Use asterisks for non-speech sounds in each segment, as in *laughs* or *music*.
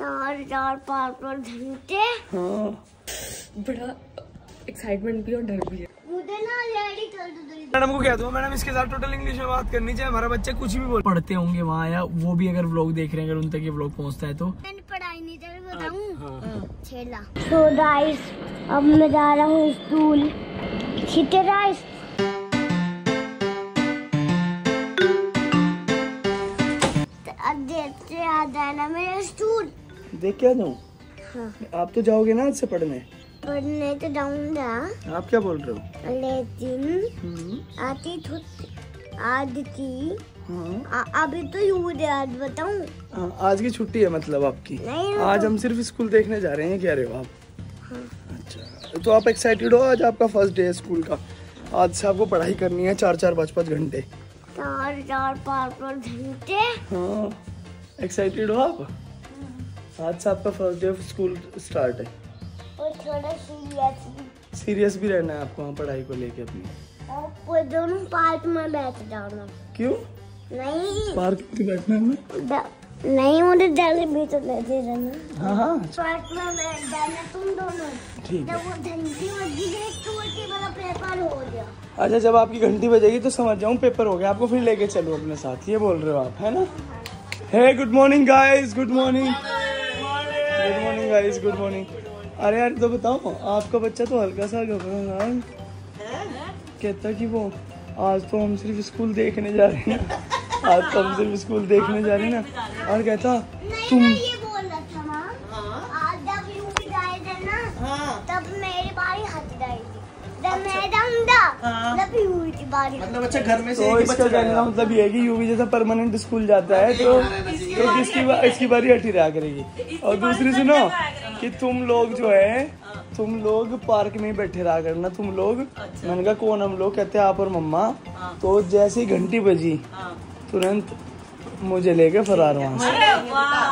चार चार पाँच पाँच घंटे। हाँ। बड़ा एक्साइटमेंट भी और डर भी है। मुझे ना रेडी कर दो जल्दी। मैडम को कह दो मैडम इसके साथ टोटल इंग्लिश में बात करनी चाहिए हमारा बच्चा कुछ भी बोल पढ़ते होंगे वहाँ या वो भी अगर व्लॉग देख रहे हैं अगर उन तक ये व्लॉग पहुँचता है तो। मैंने पढ़ाई नहीं चल बताऊँ? हाँ। सो गाइस अब मैं जा रहा हूँ स्कूल। छिटे राइस अब देखते आ जाना मेरा स्कूल देख क्या जाऊँ हाँ। आप तो जाओगे ना आज से पढ़ने। पढ़ने तो जाऊँगा। आप क्या बोल रहे हो? लेकिन आती थी आज की हाँ अभी तो यू याद बताऊँ। हाँ, आज की छुट्टी है मतलब आपकी। नहीं आज हम सिर्फ़ स्कूल देखने जा रहे हैं कह रहे हो। आप अच्छा तो आप एक्साइटेड हो आज आपका फ़र्स्ट डे है स्कूल का? आज से आपको पढ़ाई करनी है चार चार पाँच पाँच घंटे। चार चार पाँच पाँच घंटे? हाँ। एक्साइटेड हो आप? आज से आपका first day of school start है। और थोड़ा सीरियस भी। सीरियस भी रहना है आपको वहाँ पढ़ाई को लेके अपनी। और दोनों पार्क में बैठ जाना। क्यों? नहीं। पार्क में बैठना है नहीं मुझे दिल्ली भी तो बैठे रहना हाँ। हाँ पार्क में बैठ जाना तुम दोनों। ठीक है। जब वो घंटी बजी गई तो वाला पेपर हो गया। अच्छा जब आपकी घंटी बजेगी तो समझ जाऊँ पेपर हो गया। आपको फिर लेके चलो अपने साथ। ये बोल रहे हो आप है ना? Hey. Good morning guys good morning morning guys good morning अरे यार तो बताओ आपका बच्चा तो हल्का सा घबरा है कहता कि वो आज तो हम सिर्फ़ स्कूल देखने जा रहे हैं। आज तो हम सिर्फ़ स्कूल देखने जा रहे हैं ना। और कहता तुम रहा ना तब मेरी बारी हट गई थी मतलब अच्छा घर में से तो ही इसका कहने का मतलब ये है कि यूवी जैसा परमानेंट स्कूल जाता है तो तो किसकी बा, इसकी बारी हटी रहा करेगी। और दूसरी सुनो कि तुम लोग जो है तुम लोग पार्क में बैठे रहा करना तुम लोग। मैंने कहा कौन हम लोग? कहते हैं आप और मम्मा। तो जैसे ही घंटी बजी तुरंत मुझे लेके फरार वहाँ से।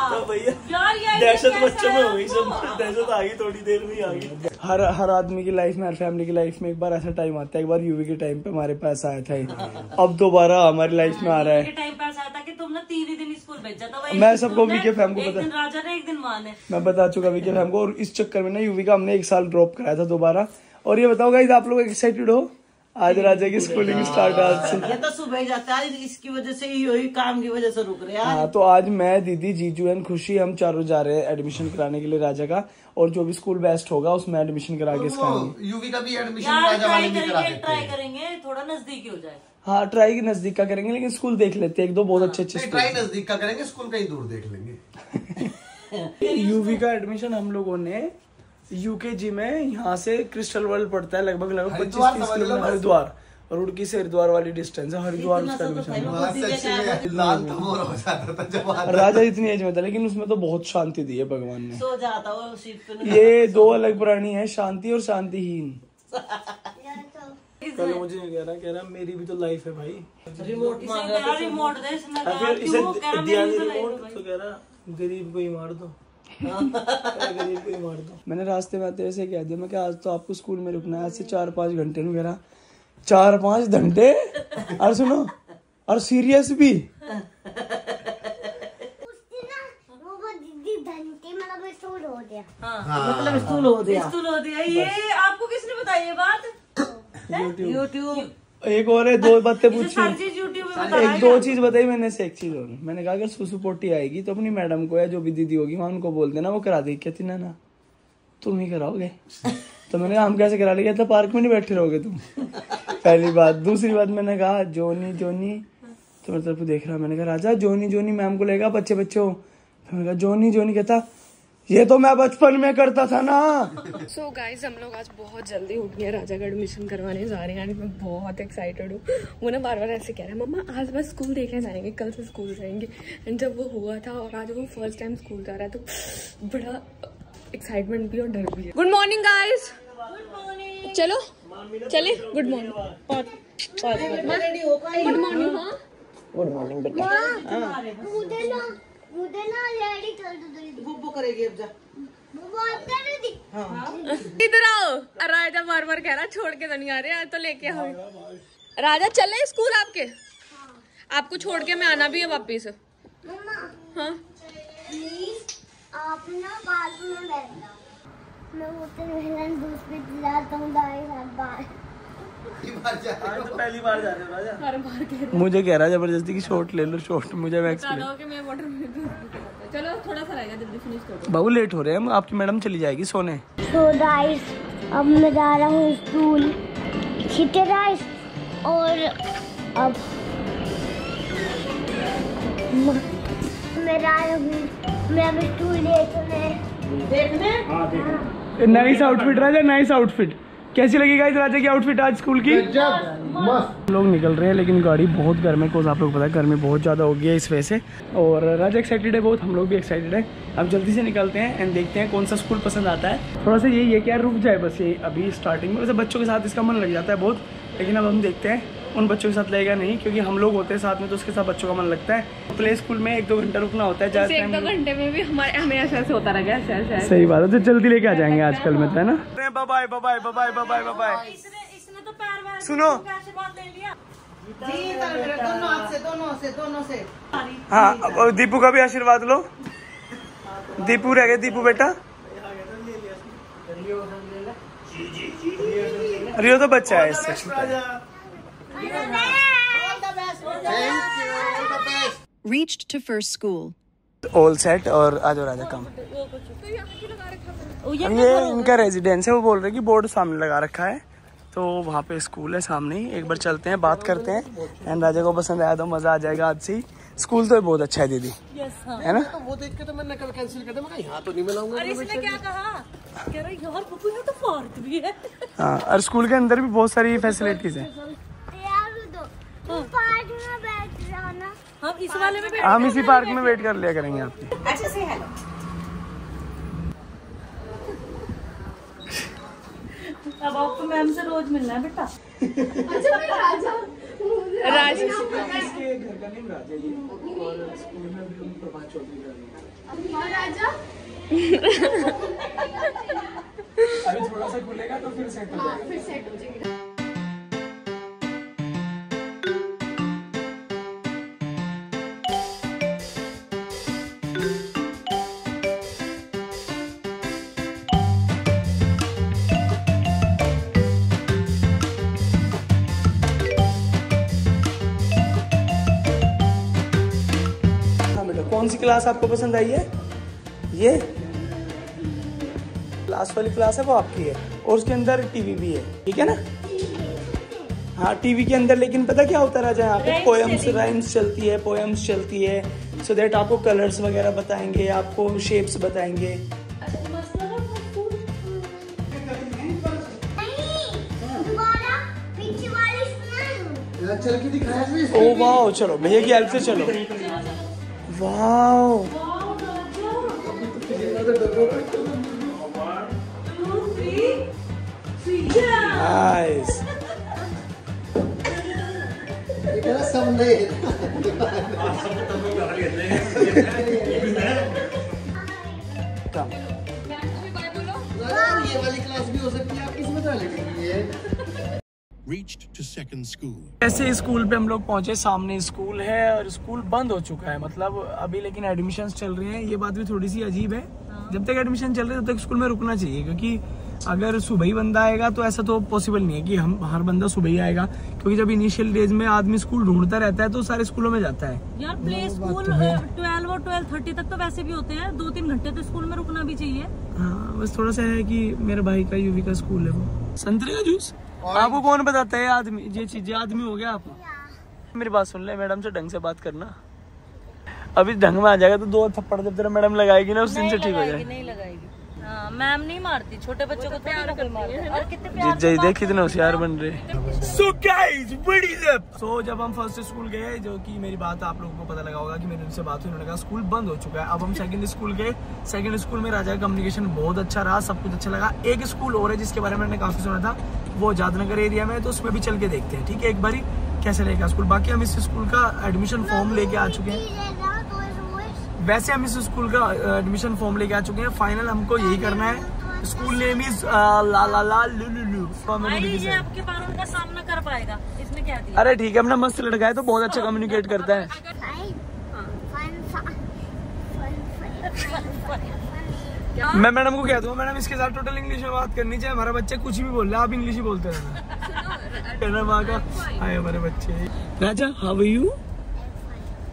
तो भैया दहशत बच्चों में हो गई सब दहशत आ गई थोड़ी देर में आ गई। हर हर आदमी की लाइफ में हर फैमिली की लाइफ में एक बार ऐसा टाइम आता है एक बार यूवी के टाइम पे हमारे पास आया था अब दोबारा हमारी लाइफ में आ रहा है। टाइम पास आया था कि तुम ना तीन ही दिन स्कूल भेजा था वही मैं सबको वीके फैम को बता दिन राजा ने एक दिन माँ बता चुका वीके फैम को और इस चक्कर में ना यूवी का हमने एक साल ड्रॉप कराया था दोबारा। और ये बताओ गाइस आप लोग एक्साइटेड हो? आज राजा की स्कूलिंग स्टार्ट आज से। ये तो सुबह ही जाता है इसकी वजह से ही वही काम की वजह से रुक रहे हैं हाँ तो आज मैं दीदी जीजू एंड खुशी हम चारों जा रहे हैं एडमिशन कराने के लिए राजा का और जो भी स्कूल बेस्ट होगा उसमें एडमिशन करा के इसका यूवी का भी एडमिशन राजा वाले ट्राई करा करेंगे ट्राई करेंगे थोड़ा नजदीकी हो जाए हाँ ट्राई के नज़दीक का करेंगे लेकिन स्कूल देख लेते हैं एक दो बहुत अच्छे अच्छे ट्राई नज़दीक का करेंगे स्कूल कहीं दूर देख लेंगे। *laughs* यूवी का एडमिशन हम लोगों ने यूकेजी में यहाँ से क्रिस्टल वर्ल्ड पड़ता है लगभग लगभग पच्चीस हरिद्वार तीस किलोमीटर। हरिद्वार रुड़की से हरिद्वार वाली डिस्टेंस है हरिद्वार उसका है। हो था राजा इतनी एज में था लेकिन उसमें तो बहुत शांति दी है भगवान ने। सो जाता वो पे ये दो अलग प्राणी है शांति और शांतिहीन। *laughs* कल मुझे कह रहा कह रहा मेरी भी तो लाइफ है भाई। रिमोट इसे रिमोट दे इसने कहा नहीं तो रिमोट तो कह रहा गरीब को ही मार दो। गरीब को ही मार दो मैंने रास्ते में आते से कह दिया मैं आज तो आपको स्कूल में रुकना है आज से चार पाँच घंटे नु कह चार पाँच घंटे? और सुनो और सीरियस भी? दीदी घंटे मतलब स्कूल हो गया। मतलब स्कूल हो गया। ये आपको किसने बताई ये बात? यूट्यूब एक और है दो बातें पूछी बताया एक दो चीज़ बताई मैंने से एक चीज़ और। मैंने कहा अगर सुसु पोटी आएगी तो अपनी मैडम को या जो भी दीदी होगी वहाँ उनको बोल देना वो करा देगी। कहती ना ना तुम ही कराओगे। तो मैंने कहा हम कैसे करा लेंगे? तो पार्क में नहीं बैठे रहोगे तुम। पहली बात। दूसरी बात मैंने कहा जोनी जोनी तो मेरी तरफ़ देख रहा मैंने कहा राजा जोनी जोनी मैम को लेगा बच्चे बच्चे हो। फिर मैंने कहा जोनी जोनी कहता ये तो मैं बचपन में करता था ना। सो so गाइज़ हम लोग आज बहुत जल्दी उठ गए राजागढ़ का एडमिशन करवाने जा रहे हैं मैं बहुत एक्साइटेड हूँ। वो ना बार बार ऐसे कह रहा है मम्मा आज बस स्कूल देखने जाएँगे कल से स्कूल जाएँगे। एंड जब वो हुआ था और आज वो फ़र्स्ट टाइम स्कूल जा रहा है तो बड़ा एक्साइटमेंट भी और डर भी है। गुड मॉर्निंग गाइज़ चलो चले। गुड मॉर्निंग गुड मॉर्निंग हाँ। मुझे ना मुझे ना रेडी कर दो जल्दी बुब्बू करेगी अब जा। वो आता है। दीदी इधर आओ। राजा बार बार कह रहा छोड़ के तो नहीं आ रहे आज तो लेके आओ। राजा चले स्कूल आपके? आपको छोड़ के मैं आना भी है वापिस। मम्मा। हाँ। प्लीज़ आप में होते महलन दूसरे दिलाता हूँ दाई हाथ तो पहली बार जा रहे हो राजा। हर बार कह रहे मुझे कह रहा है ज़बरदस्ती की शॉट ले लो शॉट मुझे हो। चलो थोड़ा सा रहेगा जल्दी फिनिश कर बाबू लेट हो रहे हैं आपकी मैडम चली जाएगी सोने। तो राइस अब मैं जा रहा हूँ स्कूल। छिटे राइस और अब म- मैं जा रहा हूँ मैं अब स्कूल देखने? देखने nice outfit Raja nice outfit कैसी लगी गाइस राजा की आउटफिट आज स्कूल की? मस्त। लोग निकल रहे हैं लेकिन गाड़ी बहुत गर्म है कोज आप लोग पता है गर्मी बहुत ज़्यादा हो गई है इस वजह से। और राजा एक्साइटेड है बहुत हम लोग भी एक्साइटेड है। अब जल्दी से निकलते हैं एंड देखते हैं कौन सा स्कूल पसंद आता है। थोड़ा सा यही है कि यार रुक जाए बस ये अभी स्टार्टिंग में। वैसे बच्चों के साथ इसका मन लग जाता है बहुत लेकिन अब हम देखते हैं। उन बच्चों के साथ लगेगा नहीं क्योंकि हम लोग होते हैं साथ में तो उसके साथ बच्चों का मन लगता है। प्ले स्कूल में एक दो घंटा रुकना होता है ज़्यादा एक दो घंटे में भी हमारे हमें ऐसा ऐसे होता रहेगा ऐसे। सही बात है तो जल्दी लेके आ जाएँगे आजकल में तो है ना? Bye bye bye bye bye bye bye इसने इसने तो पैर वैर सुनो। का आशीर्वाद ले लिया। जी दोनों हाथ से दोनों से दोनों से। हाँ दीपू का भी आशीर्वाद लो। दीपू रह गए दीपू बेटा। रियो तो बच्चा है इससे छोटा है। Reached to first school. All set और आ जाओ राजा कम। ये इनका रेजिडेंस है वो बोल रहे कि बोर्ड सामने लगा रखा है। तो वहाँ पे स्कूल है सामने ही। एक बार चलते हैं बात करते हैं। एंड राजा को पसंद आया तो मज़ा आ जाएगा आज से ही। स्कूल तो बहुत अच्छा है दीदी। है। ना? और इसने क्या कहा? कह रहा यार पप्पू यहाँ तो पार्क भी है। हाँ और स्कूल के अंदर भी बहुत सारी फैसिलिटीज़ है। तैयार हो। दो पार्क में जाना हम इस वाले में हम इसी पार्क में वेट कर लिया करेंगे आपकी अच्छे से हेलो अब आपको मैम से रोज मिलना है बेटा। राज। इसके घर का नेम राजा जी। और स्कूल में भी हम प्रभात चौधरी का अभी थोड़ा सा खुलेगा तो फिर सेट हो जाएगा। हाँ बेटा कौन सी क्लास आपको पसंद आई है? ये? क्लास वाली क्लास है वो आपकी है और उसके अंदर टीवी भी है ठीक है ना? हाँ टीवी के अंदर लेकिन पता क्या होता रहा यहाँ पे? पोएम्स राइम्स चलती है पोएम्स चलती है सो दैट आपको कलर्स वगैरह बताएँगे आपको शेप्स बताएँगे। नहीं दोबारा पीछे ओ वाओ चलो भैया की हेल्प से चलो। Wow nice reached to second school. ऐसे स्कूल पे हम लोग पहुँचे सामने स्कूल है और स्कूल बंद हो चुका है। मतलब अभी लेकिन एडमिशन चल रहे हैं। ये बात भी थोड़ी सी अजीब है। जब तक एडमिशन चल रहे हैं तब तक स्कूल में रुकना चाहिए क्योंकि अगर सुबह ही बंदा आएगा तो ऐसा तो पॉसिबल नहीं है कि हम हर बंदा सुबह ही आएगा। क्योंकि जब इनिशियल डेज़ में आदमी स्कूल ढूंढता रहता है तो सारे स्कूलों में जाता है। यार प्ले स्कूल ट्वेल्व और ट्वेल्व थर्टी तक तो वैसे भी होते हैं। दो तीन घंटे तो स्कूल में रुकना भी चाहिए। हाँ बस थोड़ा सा है कि मेरे भाई का यूवी का स्कूल है वो। संतरे का जूस आपको कौन बताता है? आदमी ये चीज़ें आदमी हो गया आप? मेरी बात सुन ले मैडम से ढंग से बात करना। अभी ढंग में आ जाएगा तो दो थप्पड़ जब तेरा मैडम लगाएगी ना उस दिन से ठीक हो जाए नहीं लगाएगी। हाँ मैम नहीं मारती छोटे बच्चों को प्यार कर और कितने प्यार जीत जाई देख कितने होशियार बन रहे। So guys what is up so जब हम फ़र्स्ट स्कूल गए जो कि मेरी बात आप लोगों को पता लगा होगा कि मेरी उनसे बात हुई उन्होंने कहा स्कूल बंद हो चुका है। अब हम सेकंड स्कूल गए। सेकंड स्कूल में राजा का कम्युनिकेशन बहुत अच्छा रहा सब कुछ अच्छा लगा। एक स्कूल और है जिसके बारे में मैंने काफ़ी सुना था। वो जादनगर एरिया में है, तो उसमें भी चल के देखते हैं। ठीक है एक बारी कैसे रहेगा स्कूल? बाकी हम इस स्कूल का एडमिशन फॉर्म लेके आ चुके हैं। वैसे हम इस स्कूल का एडमिशन फॉर्म लेके आ चुके हैं। फाइनल हमको यही करना है। स्कूल नेम इज़ ला ला ला लू लू लू। आपके बालों का सामना कर पाएगा। इसने क्या दिया? अरे ठीक है अपना मस्त लड़का है तो बहुत अच्छा कम्युनिकेट करता है। मैं मैडम को कह दूँगा मैडम इसके साथ टोटल इंग्लिश में बात करनी चाहिए। हमारा बच्चा कुछ भी बोल रहा है आप इंग्लिश ही बोलते रहना। कहना माँ का हाय हमारे बच्चे। Raja how you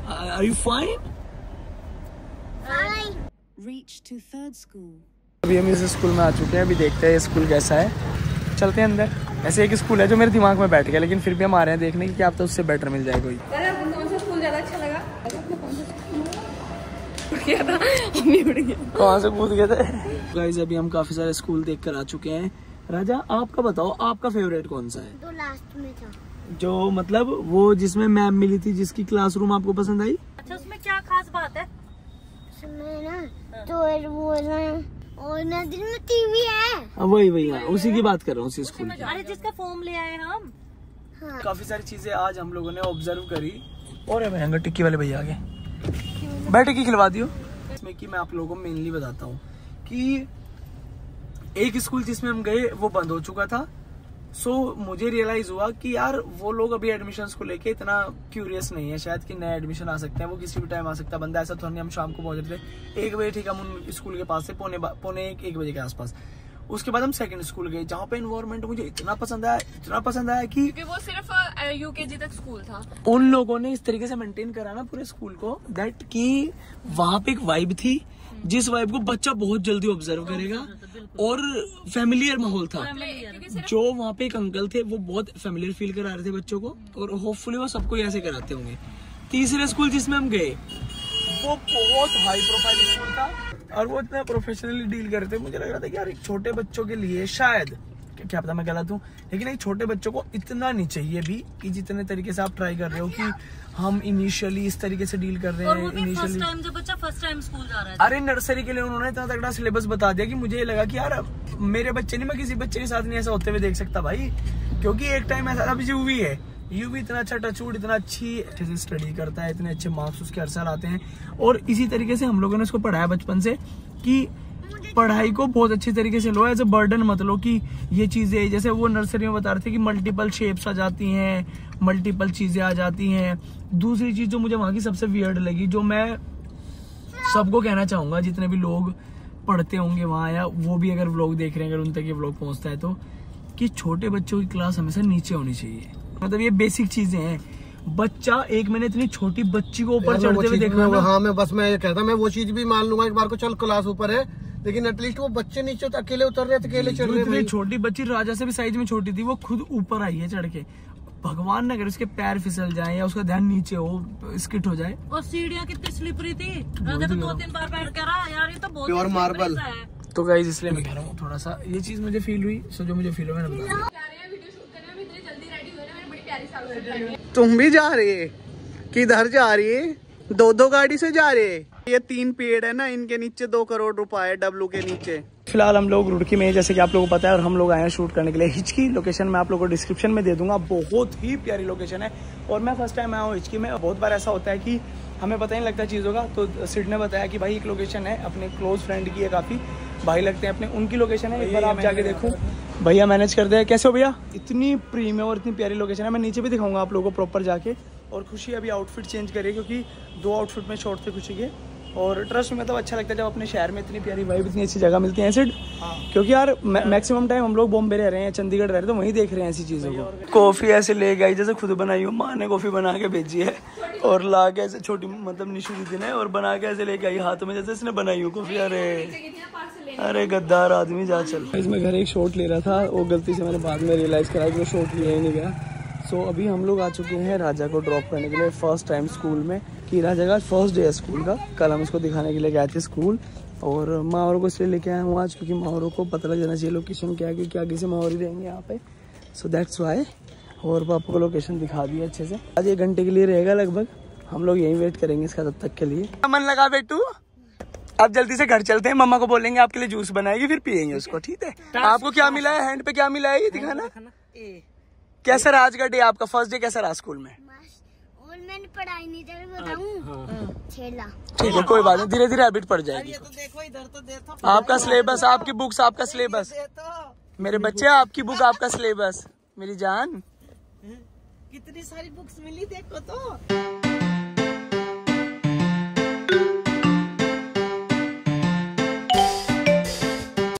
are you fine Reached to third school. अभी हम इस स्कूल में आ चुके हैं अभी देखते हैं स्कूल कैसा है। चलते हैं अंदर। ऐसे एक स्कूल है जो मेरे दिमाग में बैठ गया लेकिन फिर भी हम आ रहे हैं देखने की कि आप तो उससे बेटर मिल जाए कोई अरे आपको कौन सा स्कूल ज़्यादा अच्छा लगा आपको कौन सा स्कूल गया था हम नहीं उड़ गए कहाँ से कूद गए थे? गाइस अभी हम काफ़ी सारे स्कूल देख कर आ चुके हैं। राजा आपका बताओ आपका फेवरेट कौन सा है? तो लास्ट में था। जो मतलब वो जिसमें मैम मिली थी जिसकी क्लासरूम आपको पसंद आई? अच्छा उसमें क्या खास बात है? उसमें ना तो वो ना और में टीवी है। हाँ, वही वही हाँ, उसी की बात कर रहा हूँ उसी स्कूल की। अरे जिसका फॉर्म ले आए हम। हाँ। काफ़ी सारी चीज़ें आज हम लोगों ने ऑब्ज़र्व करी। और टिक्की वाले भैया आगे बैठ टिक्की खिलवा दियो। इसमें कि मैं आप लोगों को मेनली बताता हूँ कि एक स्कूल जिसमें हम गए वो बंद हो चुका था। सो so, मुझे रियलाइज़ हुआ कि यार वो लोग अभी एडमिशन्स को लेके इतना क्यूरियस नहीं है। शायद कि नए एडमिशन आ सकते हैं वो किसी भी टाइम आ सकता है। बंदा ऐसा थोड़ा नहीं हम शाम को पहुँच रहे थे एक बजे ठीक हम उन स्कूल के पास से पौने पौने एक, एक बजे के आसपास। उसके बाद हम सेकंड स्कूल गए जहाँ पे इन्वायरमेंट मुझे इतना पसंद आया इतना पसंद आया कि क्योंकि वो सिर्फ़ यूकेजी तक स्कूल था। उन लोगों ने इस तरीके से मेंटेन करा ना पूरे स्कूल को दैट कि वहाँ पे एक वाइब थी जिस वाइब को बच्चा बहुत जल्दी ऑब्ज़र्व करेगा और फेमिलियर माहौल था। जो वहाँ पे एक अंकल थे वो बहुत फेमिलियर फील करा रहे थे बच्चों को और होपफुली वो सबको ऐसे कराते होंगे। तीसरे स्कूल जिसमें हम गए वो बहुत हाई प्रोफ़ाइल स्कूल था। और वो इतना प्रोफेशनली डील कर रहे थे मुझे लग रहा था कि यार एक छोटे बच्चों के लिए शायद क्या- पता मैं गलत हूँ लेकिन एक छोटे बच्चों को इतना नहीं चाहिए भी कि जितने तरीके से आप ट्राई कर रहे हो कि हम इनिशियली इस तरीके से डील कर रहे और हैं वो भी फ़र्स्ट इनिशियली टाइम जब बच्चा फ़र्स्ट टाइम स्कूल जा रहा है। अरे नर्सरी के लिए उन्होंने इतना तगड़ा सिलेबस बता दिया कि मुझे ये लगा कि यार मेरे बच्चे नहीं मैं किसी बच्चे के साथ नहीं ऐसा होते हुए देख सकता भाई क्योंकि एक टाइम ऐसा अभी भी है यू भी इतना अच्छा टचवुड इतना अच्छी अच्छे से स्टडी करता है इतने अच्छे मार्क्स उसके हर साल आते हैं। और इसी तरीके से हम लोगों ने उसको पढ़ाया बचपन से कि पढ़ाई को बहुत अच्छे तरीके से लो एज ए बर्डन मत लो कि ये चीज़ें जैसे वो नर्सरी में बता रहे थे कि मल्टीपल शेप्स आ जाती हैं मल्टीपल चीज़ें आ जाती हैं। दूसरी चीज़ जो मुझे वहाँ की सबसे वियर्ड लगी जो मैं सबको कहना चाहूँगा जितने भी लोग पढ़ते होंगे वहाँ या वो भी अगर व्लॉग देख रहे हैं अगर उन तक ये व्लॉग पहुँचता है तो कि छोटे बच्चों की क्लास हमेशा नीचे होनी चाहिए। मतलब ये बेसिक चीज़ें हैं। बच्चा एक मैंने इतनी छोटी बच्ची को ऊपर चढ़ते हुए देखा मैं- हाँ मैं बस मैं ये कहता मैं वो चीज़ भी मान लूँगा एक बार को चल क्लास ऊपर है। लेकिन एटलीस्ट वो बच्चे नीचे तो अकेले उतर रहे थे अकेले चढ़ रहे इतनी छोटी बच्ची राजा से भी साइज़ में छोटी थी वो खुद ऊपर आई है चढ़ के। भगवान न अगर उसके पैर फिसल जाए या उसका ध्यान नीचे हो स्किट हो जाए। और सीढ़ियाँ कितनी स्लिपरी थी। राजा तो दो तीन बार बैठ कर रहा यार ये तो बहुत है तो गाइज़ इसलिए मैं कह रहा हूँ थोड़ा सा ये चीज़ मुझे फील हुई सो जो मुझे फील हुआ मैंने बता तुम भी जा रही किधर जा रही दो दो गाड़ी से जा रहे हैं? ये तीन पेड़ है ना, इनके नीचे दो करोड़ रुपए है डब्लू के नीचे। फ़िलहाल हम लोग रुड़की में जैसे कि आप लोगों को पता है, और हम लोग आए हैं शूट करने के लिए। हिचकी लोकेशन मैं आप लोगों को डिस्क्रिप्शन में दे दूँगा। बहुत ही प्यारी लोकेशन है, और मैं फ़र्स्ट टाइम आया हूँ हिचकी में। बहुत बार ऐसा होता है कि हमें पता ही नहीं लगता चीज़ों का। तो सिड ने बताया कि भाई, एक लोकेशन है अपने क्लोज फ्रेंड की है काफ़ी। भाई लगते हैं अपने। उनकी लोकेशन है एक बार आप जाके देखो। भैया मैनेज कर हैं कैसे हो भैया? इतनी प्रीमियम और इतनी प्यारी लोकेशन है। मैं नीचे भी दिखाऊँगा आप लोगों को प्रॉपर जाके। और खुशी अभी आउटफिट चेंज करिए क्योंकि दो आउटफिट में शॉर्ट थे खुशी के। और ट्रस्ट में मतलब अच्छा लगता है जब अपने शहर में इतनी प्यारी वाइब इतनी अच्छी जगह मिलती है। सिड क्योंकि यार मैक्सिमम टाइम हम लोग बॉम्बे रह रहे हैं चंडीगढ़ रह रहे हैं तो वहीं देख रहे हैं ऐसी चीज़ों को। कॉफ़ी ऐसे ले गई जैसे खुद बनाई हो माँ ने कॉफ़ी बना के भेजी है। और ला के ऐसे छोटी मतलब निशु दीदी ने, और बना के ऐसे लेके आई हाथ में, जैसे इसने बनाई हो कॉफ़ी अरे अरे, गद्दार आदमी, जा चल। इसमें घर एक शॉट ले रहा था, वो गलती से मैंने बाद में रियलाइज़ करा कि वो शॉट लिया ही नहीं गया। सो अभी हम लोग आ चुके हैं राजा को ड्रॉप करने के लिए फ़र्स्ट टाइम स्कूल में, कि राजा का फ़र्स्ट डे है स्कूल का। कल हम उसको दिखाने के लिए गए थे स्कूल और माहौर को इसलिए लेके आया हूँ आज, क्योंकि माहौरों को पता लग जाना चाहिए लोकेशन क्या है, क्योंकि आगे से माहौर ही रहेंगे यहाँ पे। सो दैट्स वाई और पापा को लोकेशन दिखा दी अच्छे से। आज एक घंटे के लिए रहेगा लगभग। हम लोग यहीं वेट करेंगे इसका तब तक के लिए। मन लगा बेटू? अब जल्दी से घर चलते हैं, मम्मा को बोलेंगे आपके लिए जूस बनाएगी, फिर पियेंगे उसको, ठीक है? आपको क्या मिला है? हैंड पे क्या मिला है ये दिखाना? कैसा रहा आज का डे आपका? फ़र्स्ट डे कैसा रहा स्कूल में? ठीक है, कोई बात नहीं धीरे धीरे हैबिट पड़ जाएगी। आपका सिलेबस आपकी बुक्स आपका सिलेबस मेरे बच्चे, आपकी बुक आपका सिलेबस मेरी जान। कितनी सारी बुक्स मिली देखो तो।